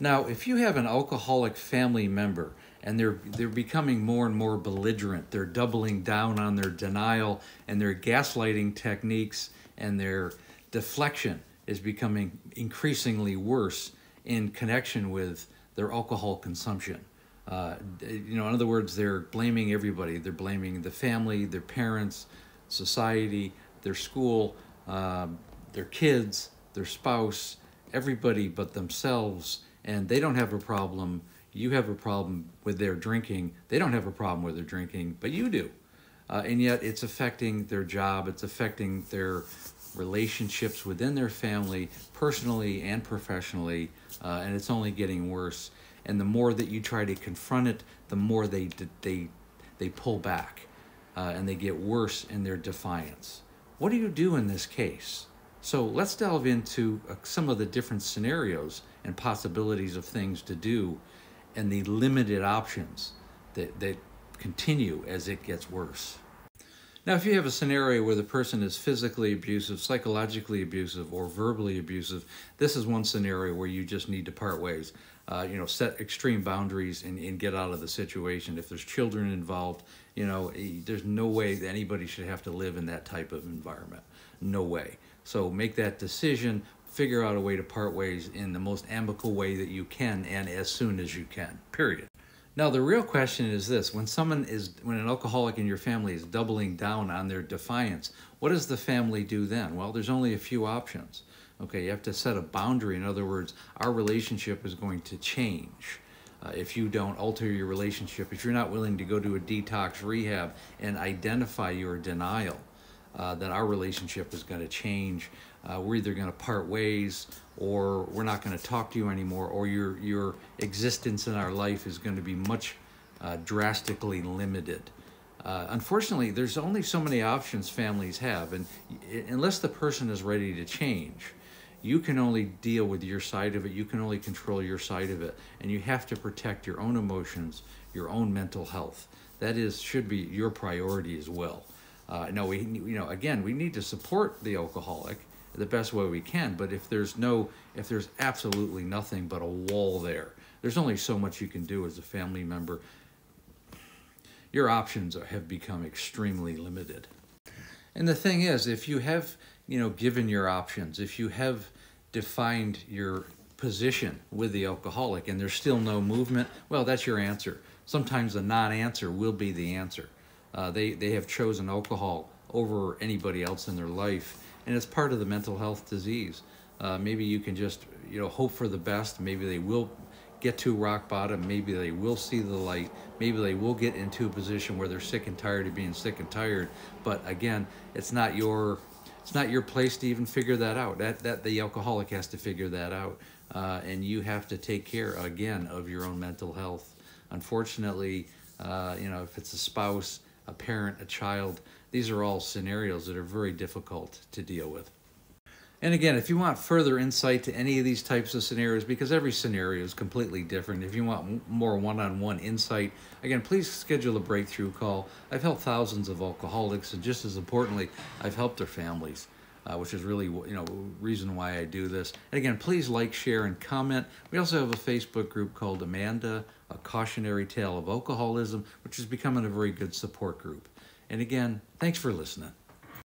Now, if you have an alcoholic family member and they're they're becoming more and more belligerent, they're doubling down on their denial and their gaslighting techniques and their deflection is becoming increasingly worse in connection with their alcohol consumption. Uh, you know, in other words, they're blaming everybody. They're blaming the family, their parents, society, their school, um, their kids, their spouse, everybody but themselves. And they don't have a problem. You have a problem with their drinking. They don't have a problem with their drinking, but you do. Uh, and yet it's affecting their job, it's affecting their relationships within their family, personally and professionally, uh, and it's only getting worse. And the more that you try to confront it, the more they they they pull back, uh, and they get worse in their defiance. What do you do in this case? So let's delve into uh, some of the different scenarios and possibilities of things to do, and the limited options that that continue as it gets worse. Now, if you have a scenario where the person is physically abusive, psychologically abusive, or verbally abusive, this is one scenario where you just need to part ways. Uh, you know, set extreme boundaries and, and get out of the situation. If there's children involved, you know, eh, there's no way that anybody should have to live in that type of environment. No way. So make that decision, figure out a way to part ways in the most amicable way that you can and as soon as you can, period. Now, the real question is this when someone is, when an alcoholic in your family is doubling down on their defiance, what does the family do then? Well, there's only a few options. Okay, you have to set a boundary. In other words, our relationship is going to change. Uh, if you don't alter your relationship, if you're not willing to go to a detox rehab and identify your denial, uh, that our relationship is going to change. Uh, we're either going to part ways or we're not going to talk to you anymore or your, your existence in our life is going to be much uh, drastically limited. Uh, unfortunately, there's only so many options families have, and unless the person is ready to change, you can only deal with your side of it. You can only control your side of it, and you have to protect your own emotions, your own mental health. That is should be your priority as well. Uh, no, we you know again we need to support the alcoholic the best way we can. But if there's no if there's absolutely nothing but a wall there, there's only so much you can do as a family member. Your options are, have become extremely limited. And the thing is, if you have you know given your options, if you have defined your position with the alcoholic and there's still no movement, well, that's your answer. Sometimes the non-answer will be the answer. Uh, they, they have chosen alcohol over anybody else in their life, and it's part of the mental health disease. Uh, maybe you can just you know hope for the best. Maybe they will get to rock bottom. Maybe they will see the light. Maybe they will get into a position where they're sick and tired of being sick and tired. But again, it's not your it's not your place to even figure that out. That that the alcoholic has to figure that out, uh, and you have to take care again of your own mental health. Unfortunately, uh, you know if it's a spouse a parent, a child. These are all scenarios that are very difficult to deal with. And again, if you want further insight to any of these types of scenarios, because every scenario is completely different, if you want more one on one insight, again, please schedule a breakthrough call. I've helped thousands of alcoholics, and just as importantly, I've helped their families. Uh, which is really you know reason why I do this. And again, please like, share, and comment. We also have a Facebook group called Amanda a cautionary tale of alcoholism, which is becoming a very good support group. And again, thanks for listening.